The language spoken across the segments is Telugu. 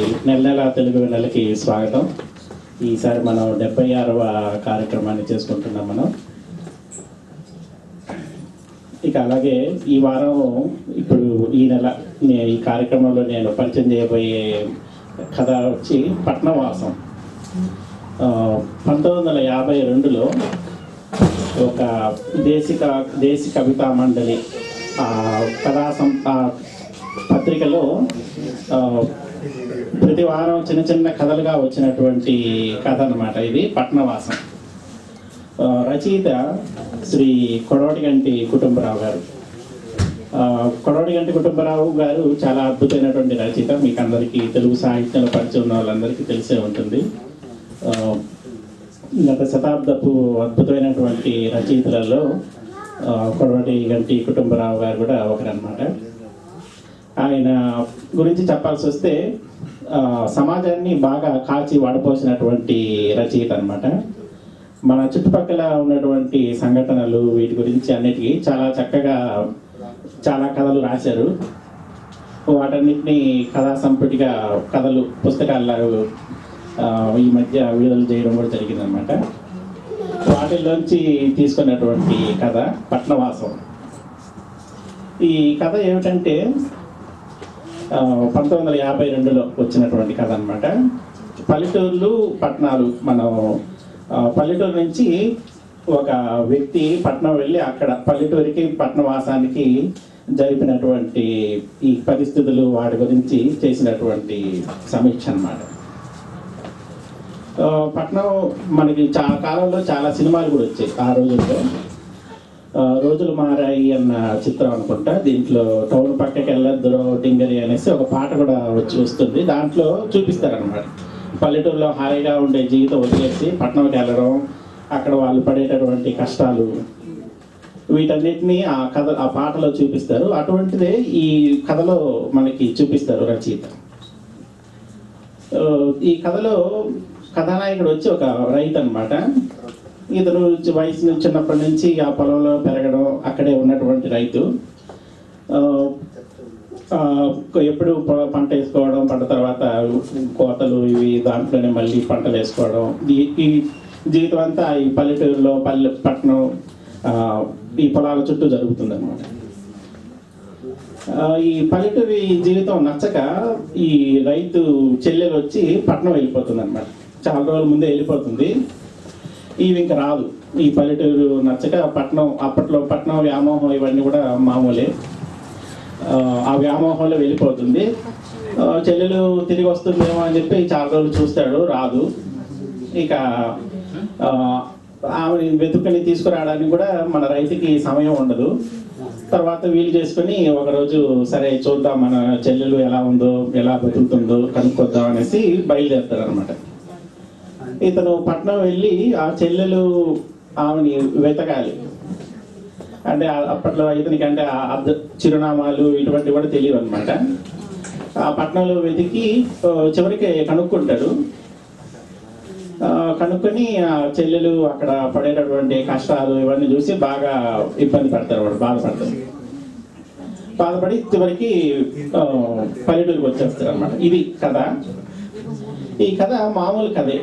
నెల నెల తెలుగు నెలకి స్వాగతం. ఈసారి మనం డెబ్బై ఆరవ కార్యక్రమాన్ని చేసుకుంటున్నాం మనం. ఇక అలాగే ఈ వారం ఇప్పుడు ఈ నెల ఈ కార్యక్రమంలో నేను పరిచయం చేయబోయే కథ వచ్చి పట్నవాసం. పంతొమ్మిది వందల యాభై రెండులో ఒక దేశిక దేశీ కవితా మండలి కథా సం ఆ పత్రికలో ప్రతి వారం చిన్న చిన్న కథలుగా వచ్చినటువంటి కథ అనమాట ఇది పట్నవాసం. రచయిత శ్రీ కొడవటిగంటి కుటుంబరావు గారు. కొడవటిగంటి కుటుంబరావు గారు చాలా అద్భుతమైనటువంటి రచయిత. మీకు అందరికీ తెలుగు సాహిత్యంలో పరిచయం ఉన్న వాళ్ళందరికీ తెలిసే ఉంటుంది. గత శతాబ్దపు అద్భుతమైనటువంటి రచయితలలో కొడవటి గంటి కుటుంబరావు గారు కూడా ఒకరన్నమాట. ఆయన గురించి చెప్పాల్సి వస్తే సమాజాన్ని బాగా కాల్చి వడపోసినటువంటి రచయిత అనమాట మన చుట్టుపక్కల ఉన్నటువంటి సంఘటనలు వీటి గురించి అన్నిటికీ చాలా చక్కగా చాలా కథలు రాశారు. వాటన్నిటిని కథా సంపుటిగా కథలు పుస్తకాలు ఈ మధ్య విడుదల చేయడం కూడా జరిగిందనమాట వాటిల్లోంచి తీసుకున్నటువంటి కథ పట్నవాసం. ఈ కథ ఏమిటంటే పంతొమ్మిది వందల యాభై రెండులో వచ్చినటువంటి కథ అనమాట పల్లెటూర్లు పట్టణాలు మనం పల్లెటూరు నుంచి ఒక వ్యక్తి పట్నం వెళ్ళి అక్కడ పల్లెటూరికి పట్టణవాసానికి జరిపినటువంటి ఈ పరిస్థితులు వాటి గురించి చేసినటువంటి సమీక్ష అనమాట పట్నం మనకి చాలా కాలంలో చాలా సినిమాలు కూడా వచ్చాయి ఆ రోజుల్లో. రోజులు మారాయి అన్న చిత్రం అనుకుంటా. దీంట్లో టౌన్ పక్కకి వెళ్ళొద్దురో డింగరి అనేసి ఒక పాట కూడా వచ్చి వస్తుంది. దాంట్లో చూపిస్తారనమాట పల్లెటూరులో హాయిగా ఉండే జీవితం వదిలేసి పట్టణంకి వెళ్ళడం అక్కడ వాళ్ళు పడేటటువంటి కష్టాలు వీటన్నిటిని ఆ కథ ఆ పాటలో చూపిస్తారు. అటువంటిదే ఈ కథలో మనకి చూపిస్తారు రచయిత. ఈ కథలో కథానాయకుడు వచ్చి ఒక రైతు అనమాట ఇతను వయసు నుంచి చిన్నప్పటి నుంచి ఆ పొలంలో పెరగడం అక్కడే ఉన్నటువంటి రైతు. ఎప్పుడు పంట వేసుకోవడం పంట తర్వాత కోతలు ఇవి దాంట్లోనే మళ్ళీ పంటలు వేసుకోవడం. ఈ- జీవితం అంతా ఈ పల్లెటూరులో పల్లె పట్టణం ఈ పొలాల చుట్టూ జరుగుతుంది అనమాట ఈ పల్లెటూరి జీవితం నచ్చక ఈ రైతు చెల్లెలు వచ్చి పట్టణం వెళ్ళిపోతుంది అనమాట చాలా రోజుల ముందే వెళ్ళిపోతుంది. ఇవి ఇంకా రాదు. ఈ పల్లెటూరు నచ్చక పట్నం అప్పట్లో పట్నం వ్యామోహం ఇవన్నీ కూడా మామూలే. ఆ, వ్యామోహంలో వెళ్ళిపోతుంది. చెల్లెలు తిరిగి వస్తుందేమో అని చెప్పి చాలా రోజులు చూస్తాడు రాదు. ఇక ఆమె వెతుకుని తీసుకురావడానికి కూడా మన రైతుకి సమయం ఉండదు. తర్వాత వీలు చేసుకుని ఒకరోజు సరే చూద్దాం మన చెల్లెలు ఎలా ఉందో ఎలా బతుకుతుందో కనుక్కొద్దాం అనేసి బయలుదేరుతారు అనమాట ఇతను పట్నం వెళ్ళి ఆ చెల్లెలు ఆమెని వెతకాలి. అంటే అప్పట్లో ఇతనికి అంటే ఆ అర్ధ చిరునామాలు ఇటువంటివి కూడా తెలియవు అనమాట ఆ పట్నంలో వెతికి చివరికి కనుక్కుంటాడు. కనుక్కొని ఆ చెల్లెలు అక్కడ పడేటటువంటి కష్టాలు ఇవన్నీ చూసి బాగా ఇబ్బంది పడతారు వాడు బాధపడతారు. బాధపడి చివరికి ఆ, పల్లెటూరుకి వచ్చేస్తారు అనమాట ఇది కథ. ఈ కథ మామూలు కథే.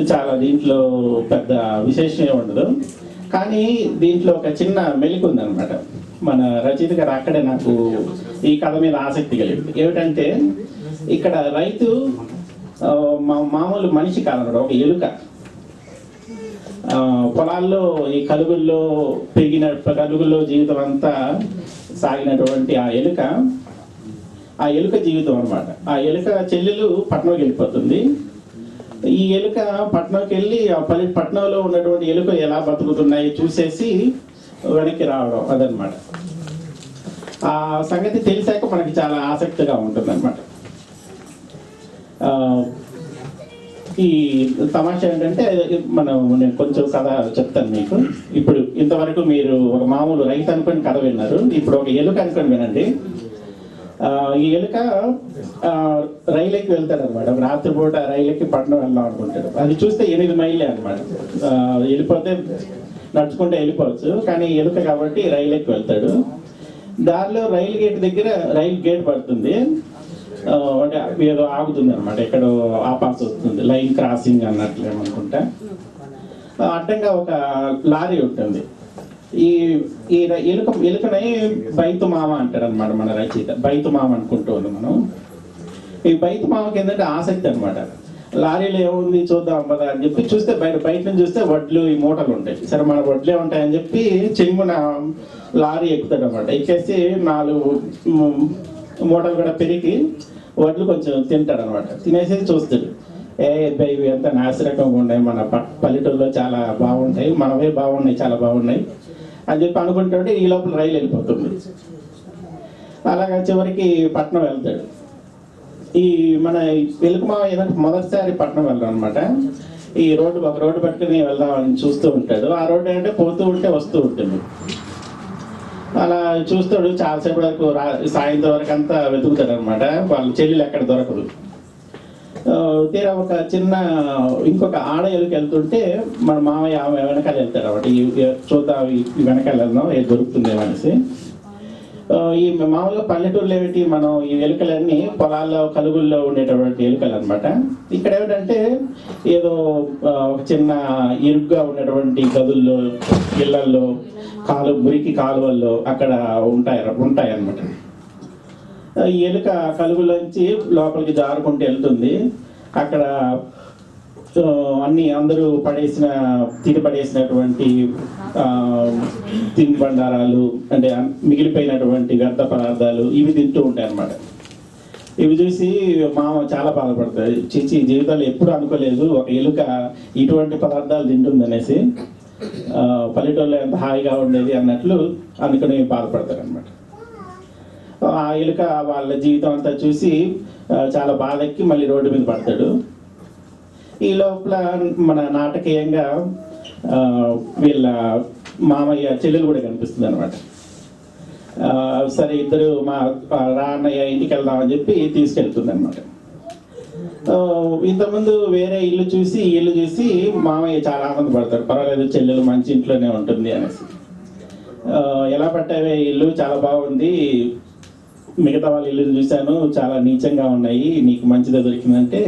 చాలా దీంట్లో పెద్ద విశేషం ఉండదు. కానీ దీంట్లో ఒక చిన్న మెలిక ఉందనమాట మన రచయిత గారు అక్కడే నాకు ఈ కథ మీద ఆసక్తి కలిగింది. ఏమిటంటే ఇక్కడ రైతు మా- మామూలు మనిషి కాదనమాట ఒక ఎలుక. పొలాల్లో ఈ కలుగుల్లో పెరిగిన కలుగుల్లో జీవితం అంతా సాగినటువంటి ఆ ఎలుక ఆ ఎలుక జీవితం అనమాట ఆ ఎలుక చెల్లెలు పట్నంకి వెళ్ళిపోతుంది. ఈ ఎలుక పట్నంకి వెళ్ళి ఆ పల్లె పట్నంలో ఉన్నటువంటి ఎలుక ఎలా బతుకుతున్నాయి చూసేసి వెనక్కి రావడం అదనమాట ఆ సంగతి తెలిసాక మనకి చాలా ఆసక్తిగా ఉంటుంది అనమాట ఈ తమాషా ఏంటంటే మనం నేను కొంచెం కథ చెప్తాను మీకు. ఇప్పుడు ఇంతవరకు మీరు ఒక మామూలు రైతు అనుకొని కథ విన్నారు. ఇప్పుడు ఒక ఎలుక అనుకొని వినండి. ఈ ఎలుక రైలుకి రైలు ఎక్కి వెళ్తాడు అనమాట రాత్రిపూట రైలు ఎక్కి పట్టణం వెళ్దాం అనుకుంటాడు. అది చూస్తే ఎనిమిది మైళ్ళే అనమాట వెళ్ళిపోతే నడుచుకుంటే వెళ్ళిపోవచ్చు. కానీ ఎలుక కాబట్టి రైలు ఎక్కి వెళ్తాడు. దారిలో రైలు గేట్ దగ్గర రైలు గేట్ పడుతుంది. అంటే ఏదో ఆగుతుంది అనమాట ఎక్కడో ఆపాల్సి వస్తుంది. లైన్ క్రాసింగ్ అన్నట్లు ఏమనుకుంటా. అడ్డంగా ఒక లారీ ఉంటుంది. ఈ ఈ ఎలుక ఎలుకనే బైతు మామ అంటారు అనమాట మన రచయిత. బైతు మామ అనుకుంటూ మనం. ఈ బైతు మామకి ఏంటంటే ఆసక్తి అనమాట లారీలో ఏముంది చూద్దాం పదా అని చెప్పి చూస్తే బయట బయట నుంచి చూస్తే వడ్లు ఈ మూటలు ఉంటాయి. సరే మన వడ్లే ఉంటాయని చెప్పి చెంగున లారీ ఎక్కుతాడు అనమాట ఎక్కేసి నాలుగు మూటలు కూడా పెరిగి వడ్లు కొంచెం తింటాడు అనమాట తినేసి చూస్తాడు. ఏ అబ్బాయి ఇవి ఎంత నాసిరకంగా ఉన్నాయి మన ప- పల్లెటూరులో చాలా బాగుంటాయి. మనవే బాగున్నాయి చాలా బాగున్నాయి. అని చెప్పి అనుకుంటుంటే ఈ లోపల రైలు వెళ్ళిపోతుంది. అలాగా చివరికి పట్నం వెళ్తాడు. ఈ మన వెలుగుమా ఏదంటే మొదటిసారి పట్నం వెళ్ళడం అనమాట ఈ రోడ్డు ఒక రోడ్డు పట్టుకుని వెళ్దామని చూస్తూ ఉంటాడు. ఆ రోడ్డు ఏంటంటే పోతూ ఉంటే వస్తూ ఉంటుంది. అలా చూస్తాడు. చాలాసేపు వరకు రా సాయంత్రం వరకు అంతా వెతుకుతాడు అనమాట వాళ్ళ చెల్లెలు ఎక్కడ దొరకదు. తీరా ఒక చిన్న ఇంకొక ఆడ ఎలుక వెళ్తుంటే మన మామయ్య ఆమె వెనకాల వెళ్తాడు అనమాట ఈ చూద్దాం వెనకాల వెళ్దాం ఏది దొరుకుతుందేమో అనేసి. ఈ మామూలుగా పల్లెటూరులో ఏమిటి మనం ఈ ఎలుకలన్నీ పొలాల్లో కలుగుల్లో ఉండేటటువంటి ఎలుకలు అనమాట ఇక్కడ ఏమిటంటే ఏదో ఒక చిన్న ఇరుగ్గా ఉండేటువంటి గదుల్లో ఇళ్ళల్లో కాలు మురికి కాలువల్లో అక్కడ ఉంటాయి ఉంటాయి అనమాట ఎలుక కలుగులోంచి లోపలికి జారుకుంటూ వెళ్తుంది. అక్కడ అన్ని అందరూ పడేసిన తిని పడేసినటువంటి ఆ, తినుబండారాలు అంటే మిగిలిపోయినటువంటి వ్యర్థ పదార్థాలు ఇవి తింటూ ఉంటాయి అన్నమాట. ఇవి చూసి మామ చాలా బాధపడతాయి చిచ్చి జీవితాలు ఎప్పుడు అనుకోలేదు ఒక ఎలుక ఇటువంటి పదార్థాలు తింటుందనేసి ఆ, పల్లెటూరులో ఎంత హాయిగా ఉండేది అన్నట్లు అనుకుని బాధపడతారు అనమాట ఆ ఎలుక వాళ్ళ జీవితం అంతా చూసి చాలా బాధెక్కి మళ్ళీ రోడ్డు మీద పడతాడు. ఈ లోపల మన నాటకీయంగా వీళ్ళ మామయ్య చెల్లెలు కూడా కనిపిస్తుంది అనమాట సరే ఇద్దరు మా రాన్నయ్య ఇంటికి వెళ్దామని చెప్పి తీసుకెళ్తుంది అనమాట ఇంతకుముందు వేరే ఇల్లు చూసి ఇల్లు చూసి మామయ్య చాలా ఆనందపడతాడు. పర్వాలేదు చెల్లెలు మంచి ఇంట్లోనే ఉంటుంది అనేసి. ఎలా పట్టావే ఇల్లు? చాలా బాగుంది. మిగతా వాళ్ళ ఇల్లు చూశాను చాలా నీచంగా ఉన్నాయి నీకు మంచిదే దొరికిందంటే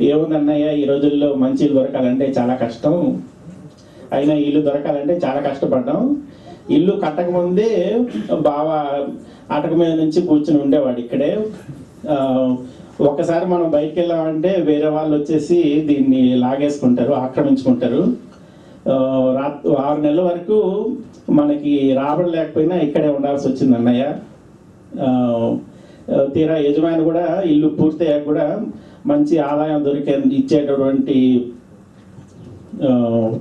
ఏముంది అన్నయ్య ఈ రోజుల్లో మంచి ఇల్లు దొరకాలంటే చాలా కష్టం అయినా ఇల్లు దొరకాలంటే చాలా కష్టపడ్డాం. ఇల్లు కట్టకముందే బాగా అటక మీద నుంచి కూర్చుని ఉండేవాడు ఇక్కడే. ఒకసారి మనం బయటకు వెళ్ళామంటే వేరే వాళ్ళు వచ్చేసి దీన్ని లాగేసుకుంటారు ఆక్రమించుకుంటారు. రా ఆరు నెలల వరకు మనకి రాబడి లేకపోయినా ఇక్కడే ఉండాల్సి వచ్చింది అన్నయ్య. తీరా యజమాని కూడా ఇల్లు పూర్తయ్యాక కూడా మంచి ఆదాయం దొరికే ఇచ్చేటటువంటి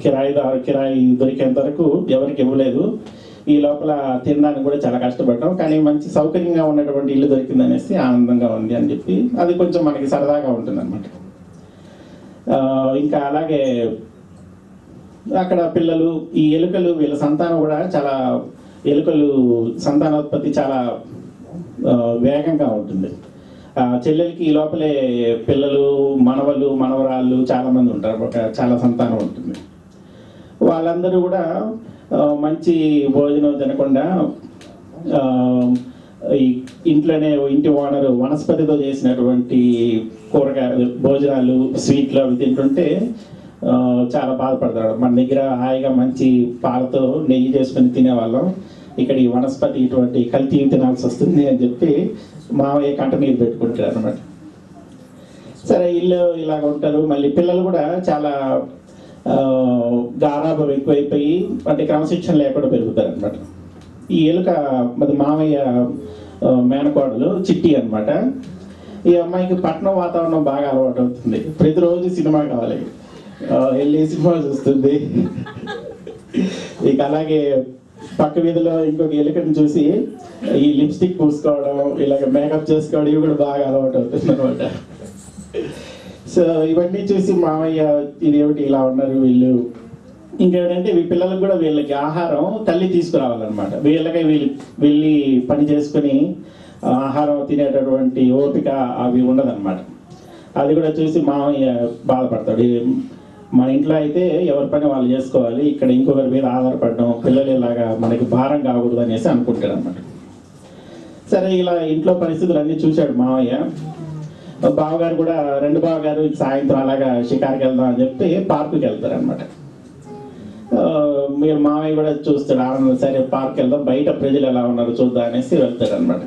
కిరాయిదారు కిరాయి దొరికేంత వరకు ఎవరికి ఇవ్వలేదు. ఈ లోపల తినడానికి కూడా చాలా కష్టపడ్డాం. కానీ మంచి సౌకర్యంగా ఉన్నటువంటి ఇల్లు దొరికిందనేసి ఆనందంగా ఉంది అని చెప్పి అది కొంచెం మనకి సరదాగా ఉంటుంది అనమాట ఇంకా అలాగే అక్కడ పిల్లలు ఈ ఎలుకలు వీళ్ళ సంతానం కూడా చాలా ఎలుకలు సంతానోత్పత్తి చాలా వేగంగా ఉంటుంది. చెల్లెలకి ఈ లోపలే పిల్లలు మనవలు మనవరాళ్ళు చాలామంది ఉంటారు. ఒక చాలా సంతానం ఉంటుంది. వాళ్ళందరూ కూడా మంచి భోజనం తినకుండా ఈ ఇంట్లోనే ఇంటి ఓనర్ వనస్పతితో చేసినటువంటి కూరగాయలు భోజనాలు స్వీట్లు అవి తింటుంటే చాలా బాధపడతాడు మన దగ్గర హాయిగా మంచి పాలతో నెయ్యి చేసుకుని తినేవాళ్ళం. ఇక్కడ ఈ వనస్పతి ఇటువంటి కల్తీ తినాల్సి వస్తుంది అని చెప్పి మావయ్య కంట నీరు పెట్టుకుంటారు అనమాట సరే ఇల్లు ఇలాగ ఉంటారు. మళ్ళీ పిల్లలు కూడా చాలా గారాభం ఎక్కువైపోయి అంటే క్రమశిక్షణ లేకుండా పెరుగుతారు అనమాట ఈ ఎలుక మరి మామయ్య మేనకోడలు చిట్టి అనమాట ఈ అమ్మాయికి పట్టణ వాతావరణం బాగా అలవాటు అవుతుంది ప్రతిరోజు సినిమా కావాలి. వెళ్ళి సినిమా చూస్తుంది. ఇక అలాగే పక్క వీధిలో ఇంకొక ఎలుకని చూసి ఈ లిప్స్టిక్ పూసుకోవడం ఇలాగ మేకప్ చేసుకోవడం ఇవి కూడా బాగా అలవాటు అవుతుంది అనమాట సో ఇవన్నీ చూసి మామయ్య ఇదేమిటి ఇలా ఉన్నారు వీళ్ళు? ఇంకేంటంటే ఈ పిల్లలకు కూడా వీళ్ళకి ఆహారం తల్లి తీసుకురావాలన్నమాట. వీళ్ళకి వీళ్ళు వెళ్ళి పని చేసుకుని ఆహారం తినేటటువంటి ఓపిక అవి ఉండదన్నమాట. అది కూడా చూసి మామయ్య బాధపడతాడు. మన ఇంట్లో అయితే ఎవరి పని వాళ్ళు చేసుకోవాలి. ఇక్కడ ఇంకొకరి మీద ఆధారపడడం పిల్లలు ఇలాగా మనకి భారం కాకూడదు అనేసి అనుకుంటాడు అనమాట సరే ఇలా ఇంట్లో పరిస్థితులు అన్నీ చూశాడు మావయ్య. బావగారు కూడా రెండు బావగారు సాయంత్రం అలాగా షికార్కి వెళ్దాం అని చెప్పి పార్కుకి వెళ్తారు అనమాట మీరు మావయ్య కూడా చూస్తాడు ఆనందం సరే పార్క్ వెళ్దాం బయట ప్రజలు ఎలా ఉన్నారు చూద్దాం అనేసి వెళ్తాడు అనమాట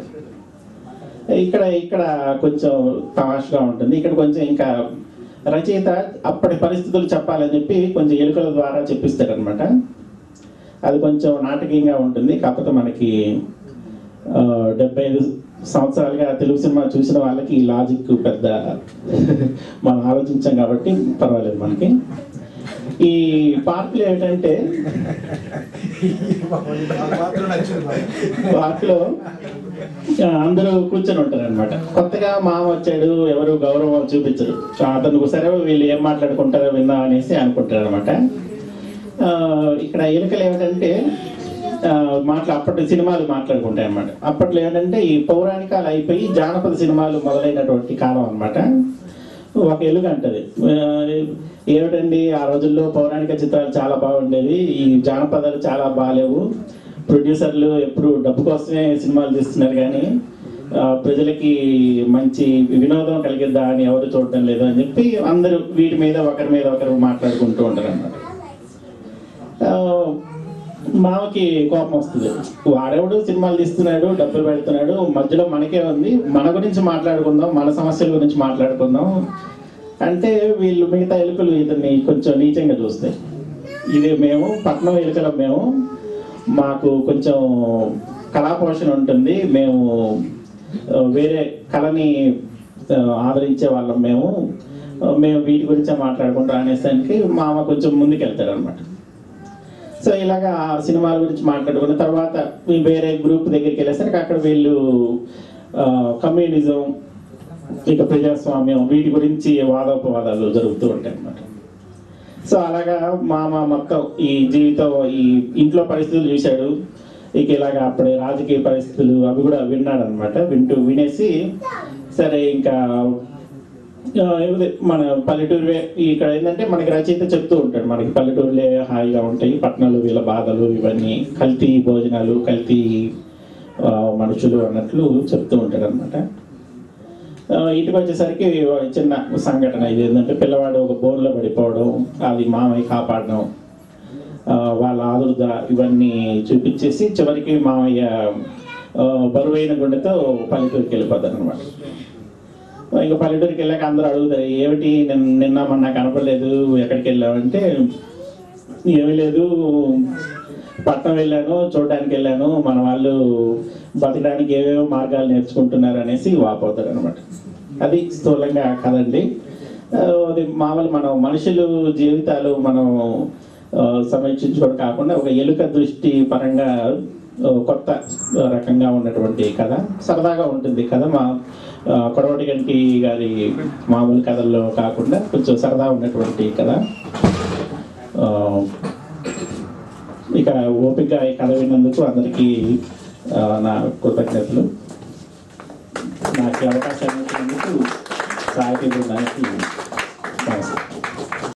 ఇక్కడ ఇక్కడ కొంచెం తమాషగా ఉంటుంది. ఇక్కడ కొంచెం ఇంకా రచయిత అప్పటి పరిస్థితులు చెప్పాలని చెప్పి కొంచెం ఎలుకల ద్వారా చెప్పిస్తాడు అనమాట అది కొంచెం నాటకీయంగా ఉంటుంది. కాకపోతే మనకి డెబ్బై ఐదు సంవత్సరాలుగా తెలుగు సినిమా చూసిన వాళ్ళకి ఈ లాజిక్ పెద్ద మనం ఆలోచించాం కాబట్టి పర్వాలేదు మనకి. ఈ పార్కులు ఏంటంటే పార్కులో అందరూ కూర్చొని ఉంటారు అనమాట కొత్తగా మామ వచ్చాడు ఎవరు గౌరవం చూపించరు. సో అతను సరే వీళ్ళు ఏం మాట్లాడుకుంటారో విందాం అనేసి అనుకుంటారు అనమాట ఇక్కడ ఎలుకలు ఏమిటంటే మాట్లా అప్పటి సినిమాలు మాట్లాడుకుంటాయి అనమాట అప్పట్లో ఏంటంటే ఈ పౌరాణికాలు అయిపోయి జానపద సినిమాలు మొదలైనటువంటి కాలం అన్నమాట. ఒక ఎలుగు అంటది. ఏమిటండి ఆ రోజుల్లో పౌరాణిక చిత్రాలు చాలా బాగుండేవి. ఈ జానపదాలు చాలా బాగాలేవు ప్రొడ్యూసర్లు ఎప్పుడు డబ్బు కోసమే సినిమాలు తీస్తున్నారు కానీ ప్రజలకి మంచి వినోదం కలిగిద్దా అని ఎవరు చూడటం లేదు అని చెప్పి అందరూ వీటి మీద ఒకరి మీద ఒకరు మాట్లాడుకుంటూ ఉంటారు అన్నమాట మామకి కోపం వస్తుంది. వాడెవడు సినిమాలు తీస్తున్నాడు డబ్బులు పెడుతున్నాడు మధ్యలో మనకే ఉంది. మన గురించి మాట్లాడుకుందాం మన సమస్యల గురించి మాట్లాడుకుందాం. అంటే వీళ్ళు మిగతా ఎలుకలు ఇతన్ని కొంచెం నీచంగా చూస్తాయి ఇది మేము పట్నం ఎలుకల మేము. మాకు కొంచెం కళాపోషణ ఉంటుంది. మేము వేరే కళని ఆదరించే వాళ్ళం మేము. మేము వీటి గురించే మాట్లాడుకుంటాం అనేసరికి మామ కొంచెం ముందుకెళ్తాడు అనమాట సో ఇలాగా ఆ సినిమాల గురించి మాట్లాడుకున్న తర్వాత వేరే గ్రూప్ దగ్గరికి వెళ్ళేసరికి అక్కడ వీళ్ళు కమ్యూనిజం ఇక ప్రజాస్వామ్యం వీటి గురించి వాదోపవాదాలు జరుగుతూ ఉంటాయి అన్నమాట. సో అలాగా మామ మొత్తం ఈ జీవితం ఈ ఇంట్లో పరిస్థితులు చూశాడు. ఇక ఇలాగ అప్పుడే రాజకీయ పరిస్థితులు అవి కూడా విన్నాడు అనమాట వింటూ వినేసి సరే ఇంకా మన పల్లెటూరు ఇక్కడ ఏంటంటే మనకి రచయిత చెప్తూ ఉంటాడు. మనకి పల్లెటూరులే హాయిగా ఉంటాయి. పట్టణాలు వీళ్ళ బాధలు ఇవన్నీ కల్తీ భోజనాలు కల్తీ మనుషులు అన్నట్లు చెప్తూ ఉంటాడు అనమాట ఇంటికి వచ్చేసరికి చిన్న సంఘటన. ఇది ఏంటంటే పిల్లవాడు ఒక బోన్లో పడిపోవడం అది మామయ్య కాపాడడం వాళ్ళ ఆదుర్ద ఇవన్నీ చూపించేసి చివరికి మామయ్య బరువైన గుండెతో పల్లెటూరుకి వెళ్ళిపోతారు అనమాట ఇంకా పల్లెటూరికి వెళ్ళాక అందరూ అడుగుతారు ఏమిటి? నిన్న మన మొన్న కనపడలేదు ఎక్కడికి వెళ్ళావంటే ఏమీ లేదు పట్నం వెళ్ళాను చూడడానికి వెళ్ళాను మన వాళ్ళు బతకడానికి ఏవేవో మార్గాలు నేర్చుకుంటున్నారు అనేసి వాపోతారు అనమాట అది స్థూలంగా కదండి. అది మామూలు మనం మనుషులు జీవితాలు మనం సమీక్షించుకోవడం కాకుండా ఒక ఎలుక దృష్టి పరంగా కొత్త రకంగా ఉన్నటువంటి కథ సరదాగా ఉంటుంది కథ. మా కొడవటి గంటి గారి మామూలు కథల్లో కాకుండా కొంచెం సరదా ఉన్నటువంటి కథ. ఇక ఓపిక ఈ కథ విన్నందుకు అందరికీ నా కృతజ్ఞతలు. నాకు అవకాశం ఇచ్చినందుకు సాహితీ బృందానికి నమస్కారం.